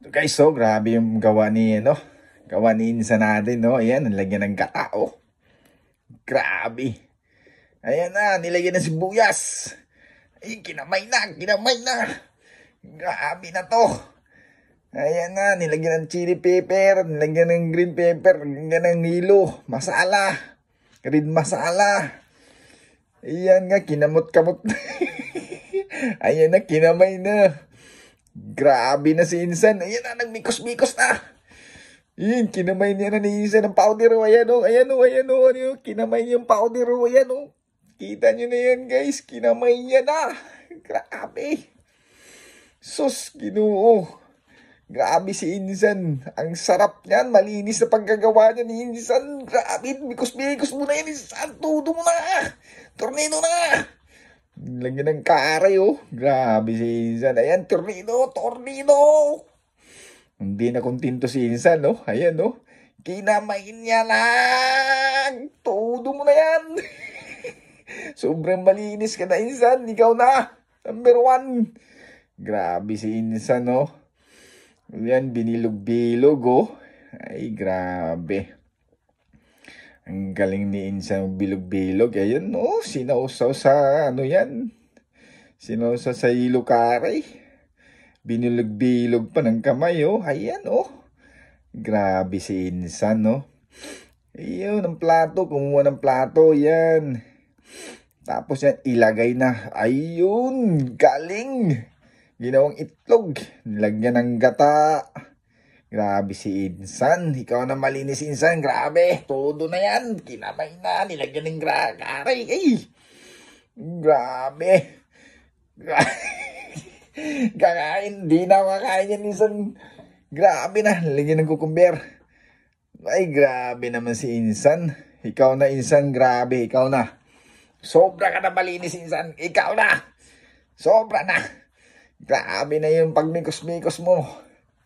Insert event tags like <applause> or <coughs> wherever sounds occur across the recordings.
Guys, so grabe yung gawa ni, ano, gawa ni Insa natin, no? Ayan, nilagyan ng gata, oh. Grabe. Ayan na, nilagyan ng sibuyas. Ay, kinamay na, kinamay na. Grabe na to. Ayan na, nilagyan ng chili pepper, nilagyan ng green pepper, nilagyan ng hilo, masala, red masala. Ayan nga, kinamot-kamot. <laughs> Ayan na, kinamay na. Grabe na si Insan. Ayan na, nagmikos-mikos na. Ayan, kinamay niya na ni Insan ng powder. Ayan o, ayan o, ayan o. Ano, yun? kinamay niya yung powder ayan o. Kita niyo na yan guys, kinamay niya na. Grabe. Sus, ginoo. Grabe si Insan. Ang sarap niyan. Malinis na pagkagawa niya ni Insan. Grabe. Mikos-mikos mo na yan, Insan. Tudo mo na. Tornado na. Lagyan ng karay, oh. Grabe si Insan. Ayan, tornado, tornado. Hindi na kontento si Insan, no? Ayan, no? Kinamain niya lang. Todo mo na yan. <laughs> Sobrang malinis ka na, Insan. Ikaw na. Number one. Grabe si Insan, no? Yan, binilog-bilog, oh. Ay, grabe. Ang galing ni Insan bilog-bilog. Ayun, no? Sinausaw sa, ano yan? Sinausaw sa ilo karay. Binilog-bilog pa ng kamay, oh. Ayan, oh. Grabe si Insan, no? Ayun, ang plato. Kumuha ng plato, yan. Tapos yan, ilagay na. Ayun, galing. Ginawang itlog. Nilagyan ng gata. Grabe si Insan. Ikaw na malinis, Insan. Grabe. Todo na yan. Kinamay na. Nilagyan ng gra. Ay. Grabe. <laughs> Kakain. Di na makain yan, Insan. Grabe na. Nilagyan ng kukumber. Ay, grabe naman si Insan. Ikaw na, Insan. Grabe. Ikaw na. Sobra ka na malinis, Insan. Ikaw na. Sobra na. Grabe na yung pagmikos-mikos mo.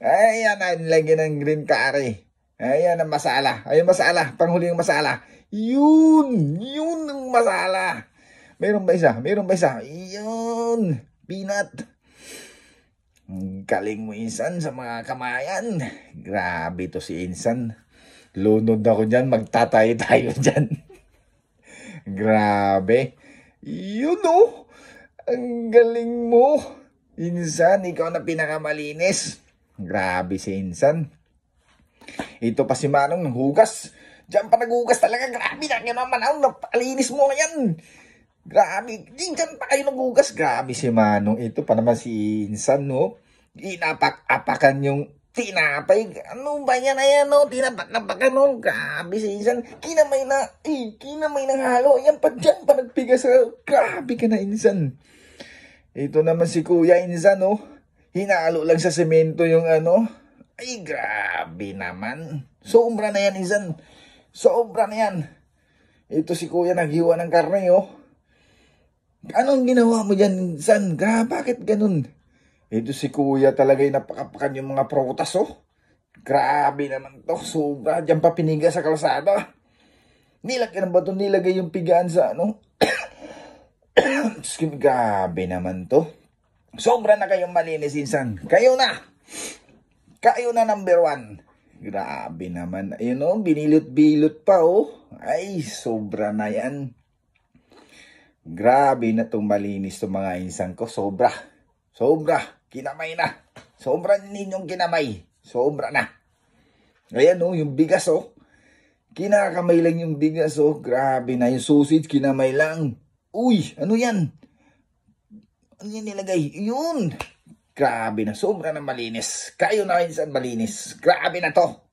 Ayan na, nilagyan ng green curry. Ayan ang masala. Ayun masala. Panghuli yung masala. Yun! Yun ang masala. Meron ba isa? Meron ba isa? Yun! Peanut. Ang Galing mo, Insan, sa mga kamayan. Grabe to si Insan. Lunod ako dyan. Magtatay tayo <laughs> dyan. Grabe. Yun oh. Ang galing mo. Insan, ikaw na pinakamalinis. Grabe si Insan. Ito pa si Manong hugas. Diyan pa naghugas talaga. Grabe na yan naman. Ang napalinis mo na yan. Grabe. Diyan pa kayo naghugas. Grabe si Manong. Ito pa naman si Insan, no? Inapak-apakan yung tinapay. Ano ba yan na yan, no? Tinapak-apakan, no? Grabe si Insan. Kinamay na. Eh, kinamay na halo. Yan pa dyan pa nagpigas. Grabe ka na, Insan. Ito naman si Kuya Insan, no? Hinalo lang sa semento yung ano. Ay, grabe naman. Sobra na yan, Insan. Sobra na yan. Ito si Kuya naghiwa ng karne, oh. Anong ginawa mo dyan, Insan? Grabe, bakit ganun? Ito si Kuya talaga yung napakapakan yung mga prutas, oh. Grabe naman to. Sobra. Diyan pa piniga sa kalsada. Nilagyan ba ito? Nilagay yung pigaan sa ano? <coughs> Excuse me, grabe naman to. Sobra na kayong malinis, insan. Kayo na. Kayo na number one. Grabe naman. Ayun o, binilot-bilot pa oh. Ay, sobra na yan. Grabe na itong malinis itong mga insan ko. Sobra. Sobra. Kinamay na. Sobra ninyong kinamay. Sobra na. Ayan oh, yung bigas oh. Kinakamay lang yung bigas oh. Grabe na yung sausage, kinamay lang. Uy, ano yan? Yan nilagay? Yun! Grabe na, sobra na malinis. Kayo na insan malinis. Grabe na to.